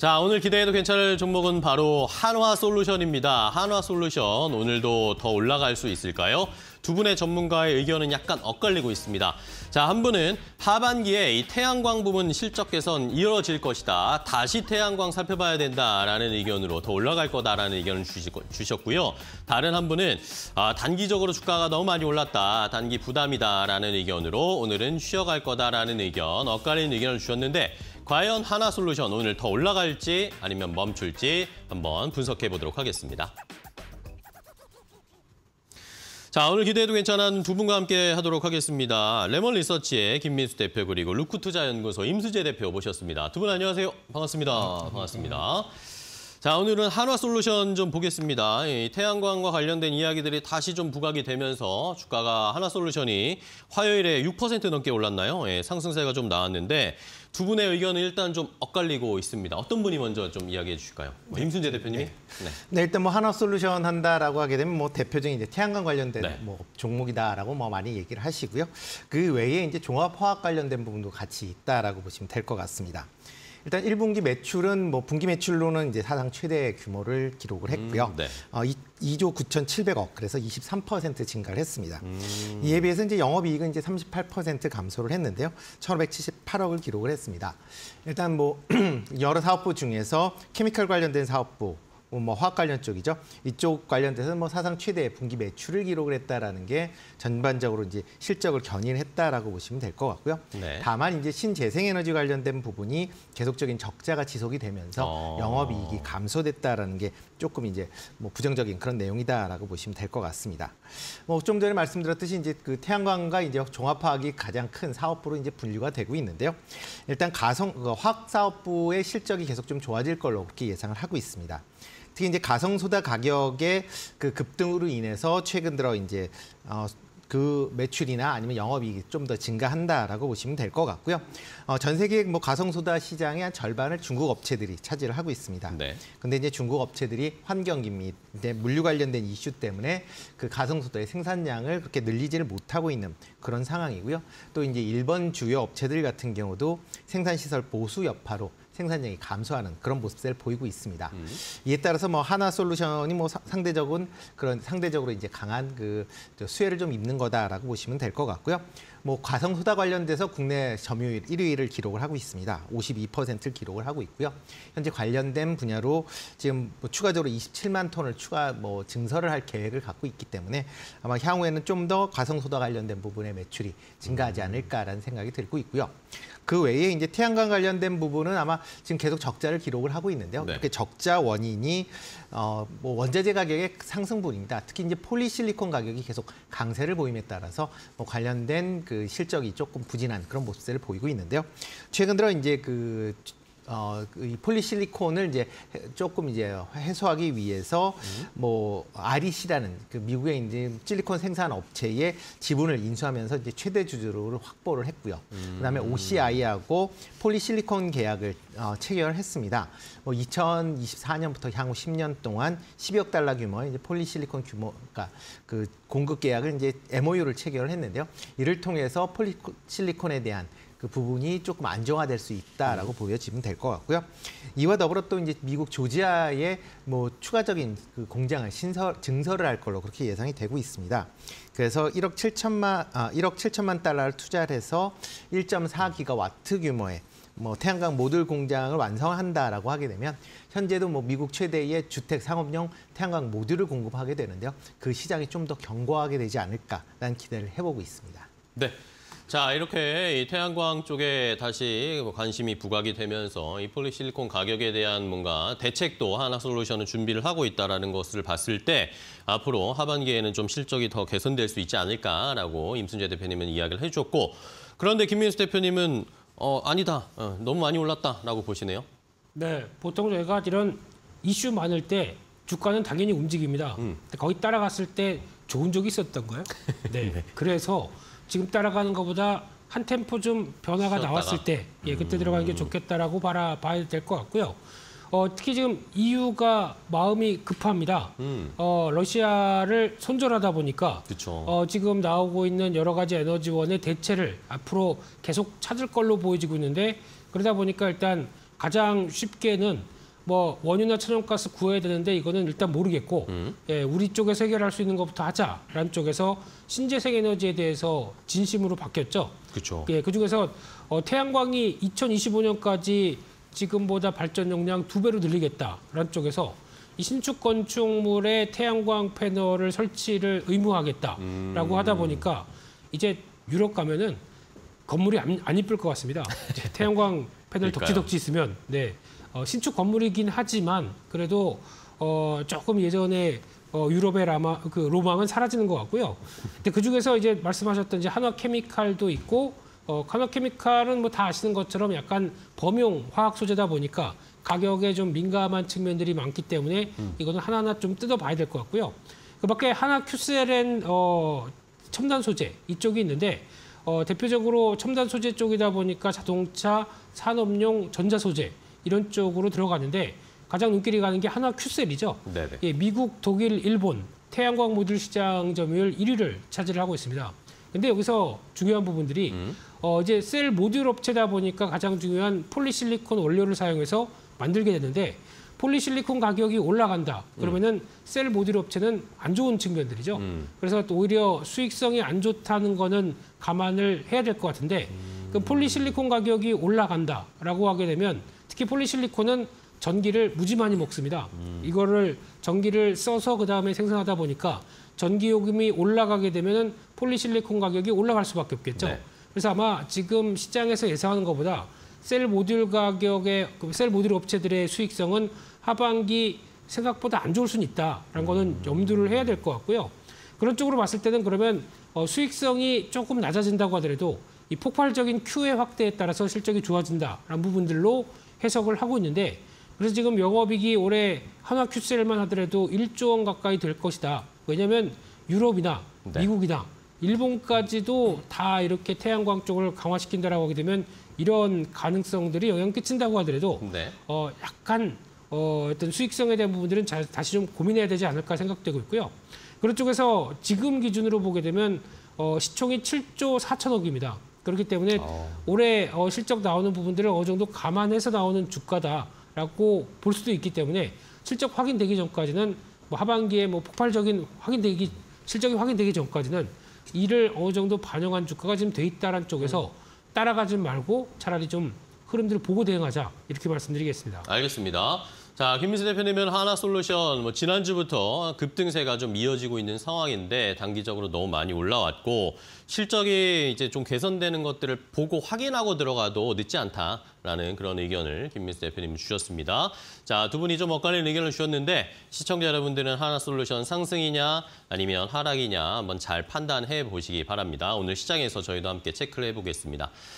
자, 오늘 기대해도 괜찮을 종목은 바로 한화 솔루션입니다. 한화 솔루션 오늘도 더 올라갈 수 있을까요? 두 분의 전문가의 의견은 약간 엇갈리고 있습니다. 자, 한 분은 하반기에 이 태양광 부분 실적 개선 이어질 것이다. 다시 태양광 살펴봐야 된다라는 의견으로 더 올라갈 거다라는 의견을 주셨고요. 다른 한 분은 아, 단기적으로 주가가 너무 많이 올랐다. 단기 부담이다라는 의견으로 오늘은 쉬어갈 거다라는 의견, 엇갈리는 의견을 주셨는데 과연 하나 솔루션 오늘 더 올라갈지 아니면 멈출지 한번 분석해 보도록 하겠습니다. 자, 오늘 기대해도 괜찮은 두 분과 함께 하도록 하겠습니다. 레몬 리서치의 김민수 대표 그리고 루크투자연구소 임수재 대표 모셨습니다. 두 분 안녕하세요. 반갑습니다. 반갑습니다. 자, 오늘은 한화솔루션 좀 보겠습니다. 태양광과 관련된 이야기들이 다시 좀 부각이 되면서 주가가 한화솔루션이 화요일에 6% 넘게 올랐나요? 예, 상승세가 좀 나왔는데 두 분의 의견은 일단 좀 엇갈리고 있습니다. 어떤 분이 먼저 좀 이야기해 주실까요? 뭐 네. 임순재 대표님이? 네. 네. 네. 일단 뭐 한화솔루션 한다라고 하게 되면 뭐 대표적인 이제 태양광 관련된 네. 뭐 종목이다라고 뭐 많이 얘기를 하시고요. 그 외에 이제 종합화학 관련된 부분도 같이 있다라고 보시면 될 것 같습니다. 일단 1분기 매출은 뭐 분기 매출로는 이제 사상 최대 규모를 기록을 했고요. 음, 네. 어, 2, 조 9,700억 그래서 23% 증가를 했습니다. 음. 이에 비해서 이제 영업이익은 이제 38% 감소를 했는데요. 1,578억을 기록을 했습니다. 일단 뭐 여러 사업부 중에서 케미컬 관련된 사업부 뭐 화학 관련 쪽이죠. 이쪽 관련돼서 뭐 사상 최대 분기 매출을 기록을 했다라는 게 전반적으로 이제 실적을 견인했다라고 보시면 될 것 같고요. 네. 다만 이제 신재생에너지 관련된 부분이 계속적인 적자가 지속이 되면서 어... 영업이익이 감소됐다라는 게 조금 이제 뭐 부정적인 그런 내용이다라고 보시면 될 것 같습니다. 뭐 좀 전에 말씀드렸듯이 이제 그 태양광과 이제 종합화학이 가장 큰 사업부로 이제 분류가 되고 있는데요. 일단 가성 그 화학 사업부의 실적이 계속 좀 좋아질 걸로 그렇게 예상을 하고 있습니다. 특히 이제 가성 소다 가격의 그 급등으로 인해서 최근 들어 이제 어, 그 매출이나 아니면 영업이익이 좀 더 증가한다라고 보시면 될 것 같고요. 어, 전 세계 뭐 가성소다 시장의 한 절반을 중국 업체들이 차지를 하고 있습니다. 네. 근데 이제 중국 업체들이 환경기 및 이제 물류 관련된 이슈 때문에 그 가성소다의 생산량을 그렇게 늘리지를 못하고 있는 그런 상황이고요. 또 이제 일본 주요 업체들 같은 경우도 생산시설 보수 여파로 생산량이 감소하는 그런 모습을 보이고 있습니다. 음. 이에 따라서 뭐 하나 솔루션이 뭐 상대적인 그런 상대적으로 이제 강한 그 수혜를 좀 입는 거다라고 보시면 될 것 같고요. 뭐 가성 소다 관련돼서 국내 점유율 1위를 기록을 하고 있습니다. 52%를 기록을 하고 있고요. 현재 관련된 분야로 지금 뭐 추가적으로 27만 톤을 추가 뭐 증설을 할 계획을 갖고 있기 때문에 아마 향후에는 좀더 가성 소다 관련된 부분의 매출이 증가하지 않을까라는 생각이 들고 있고요. 그 외에 이제 태양광 관련된 부분은 아마 지금 계속 적자를 기록을 하고 있는데요. 네. 그렇게 적자 원인이 어, 뭐 원자재 가격의 상승분입니다. 특히 이제 폴리실리콘 가격이 계속 강세를 보임에 따라서 뭐 관련된 그 실적이 조금 부진한 그런 모습을 보이고 있는데요. 최근 들어 이제 그 어, 그이 폴리실리콘을 이제 조금 이제 해소하기 위해서 음. 뭐 REC라는 그 미국의 이제 실리콘 생산 업체의 지분을 인수하면서 이제 최대 주주를 확보를 했고요. 음. 그다음에 OCI하고 폴리실리콘 계약을 어, 체결했습니다. 뭐 2024년부터 향후 10년 동안 10억 달러 규모의 이제 폴리실리콘 규모가 그러니까 그 공급 계약을 이제 MOU를 체결을 했는데요. 이를 통해서 폴리실리콘에 대한 그 부분이 조금 안정화될 수 있다라고 음. 보여지면 될 것 같고요. 이와 더불어 또 이제 미국 조지아에 뭐 추가적인 그 공장을 신설 증설을 할 걸로 그렇게 예상이 되고 있습니다. 그래서 1억 7천만 아 1억 7천만 달러를 투자를 해서 1.4기가와트 규모의 뭐 태양광 모듈 공장을 완성한다라고 하게 되면 현재도 뭐 미국 최대의 주택 상업용 태양광 모듈을 공급하게 되는데요. 그 시장이 좀 더 견고하게 되지 않을까라는 기대를 해보고 있습니다. 네. 자 이렇게 이 태양광 쪽에 다시 관심이 부각이 되면서 이 폴리실리콘 가격에 대한 뭔가 대책도 하나 솔루션은 준비를 하고 있다는 것을 봤을 때 앞으로 하반기에는 좀 실적이 더 개선될 수 있지 않을까라고 임순재 대표님은 이야기를 해주셨고 그런데 김민수 대표님은 어 아니다 어, 너무 많이 올랐다라고 보시네요. 네 보통 저희가 이런 이슈 많을 때 주가는 당연히 움직입니다. 음. 거기 따라갔을 때 좋은 적이 있었던 거예요. 네. 네. 그래서 지금 따라가는 것보다 한 템포 좀 변화가 쉬었다가. 나왔을 때 예, 그때 음. 들어가는 게 좋겠다라고 바라 봐야 될 것 같고요. 어, 특히 지금 EU가 마음이 급합니다. 음. 어, 러시아를 손절하다 보니까 어, 지금 나오고 있는 여러 가지 에너지원의 대체를 앞으로 계속 찾을 걸로 보여지고 있는데 그러다 보니까 일단 가장 쉽게는 뭐 원유나 천연가스 구해야 되는데 이거는 일단 모르겠고 예, 우리 쪽에서 해결할 수 있는 것부터 하자라는 쪽에서 신재생 에너지에 대해서 진심으로 바뀌었죠. 그렇죠. 예, 그 중에서 어, 태양광이 2025년까지 지금보다 발전 용량 두 배로 늘리겠다라는 쪽에서 이 신축 건축물에 태양광 패널을 설치를 의무화하겠다라고 음. 하다 보니까 이제 유럽 가면은 건물이 안, 안 이쁠 것 같습니다. 태양광 패널. 덕지덕지 있으면 네 어, 신축 건물이긴 하지만 그래도 어, 조금 예전에 어, 유럽의 라마 그 로망은 사라지는 것 같고요. 근데 그 중에서 이제 말씀하셨던 이제 한화 케미칼도 있고 어, 한화 케미칼은 뭐 다 아시는 것처럼 약간 범용 화학 소재다 보니까 가격에 좀 민감한 측면들이 많기 때문에 이거는 하나하나 좀 뜯어봐야 될 것 같고요. 그밖에 한화 큐셀엔 어, 첨단 소재 이쪽이 있는데 어, 대표적으로 첨단 소재 쪽이다 보니까 자동차 산업용 전자 소재 이런 쪽으로 들어가는데 가장 눈길이 가는 게 한화 큐셀이죠. 네네. 예, 미국, 독일, 일본 태양광 모듈 시장 점유율 1위를 차지를 하고 있습니다. 근데 여기서 중요한 부분들이 어, 이제 셀 모듈 업체다 보니까 가장 중요한 폴리실리콘 원료를 사용해서 만들게 되는데 폴리실리콘 가격이 올라간다. 그러면은 셀 모듈 업체는 안 좋은 측면들이죠. 음. 그래서 또 오히려 수익성이 안 좋다는 거는 감안을 해야 될 것 같은데 그 폴리실리콘 가격이 올라간다라고 하게 되면 특히 폴리실리콘은 전기를 무지 많이 먹습니다. 이거를 전기를 써서 그 다음에 생산하다 보니까 전기 요금이 올라가게 되면은 폴리실리콘 가격이 올라갈 수밖에 없겠죠. 네. 그래서 아마 지금 시장에서 예상하는 것보다 셀 모듈 가격의 그셀 모듈 업체들의 수익성은 하반기 생각보다 안 좋을 수는 있다라는 거는 염두를 해야 될 것 같고요. 그런 쪽으로 봤을 때는 그러면 어, 수익성이 조금 낮아진다고 하더라도 이 폭발적인 Q의 확대에 따라서 실적이 좋아진다라는 부분들로 해석을 하고 있는데 그래서 지금 영업이익이 올해 한화 큐셀만 하더라도 1조 원 가까이 될 것이다. 왜냐하면 유럽이나 네. 미국이나 일본까지도 다 이렇게 태양광 쪽을 강화시킨다라고 하게 되면 이런 가능성들이 영향 끼친다고 하더라도 네. 어, 약간 어, 어떤 수익성에 대한 부분들은 자- 다시 좀 고민해야 되지 않을까 생각되고 있고요. 그런 쪽에서 지금 기준으로 보게 되면 어, 시총이 7조 4천억입니다. 그렇기 때문에 어. 올해 어, 실적 나오는 부분들을 어느 정도 감안해서 나오는 주가다라고 볼 수도 있기 때문에 실적 확인되기 전까지는 뭐 하반기에 뭐 폭발적인 확인되기 실적이 확인되기 전까지는 이를 어느 정도 반영한 주가가 지금 돼 있다라는 쪽에서 따라가지 말고 차라리 좀 흐름들을 보고 대응하자 이렇게 말씀드리겠습니다. 알겠습니다. 자, 김민수 대표님은 하나솔루션 뭐 지난주부터 급등세가 좀 이어지고 있는 상황인데 단기적으로 너무 많이 올라왔고 실적이 이제 좀 개선되는 것들을 보고 확인하고 들어가도 늦지 않다라는 그런 의견을 김민수 대표님 주셨습니다. 자, 두 분이 좀 엇갈리는 의견을 주셨는데 시청자 여러분들은 하나솔루션 상승이냐 아니면 하락이냐 한번 잘 판단해 보시기 바랍니다. 오늘 시장에서 저희도 함께 체크를 해보겠습니다.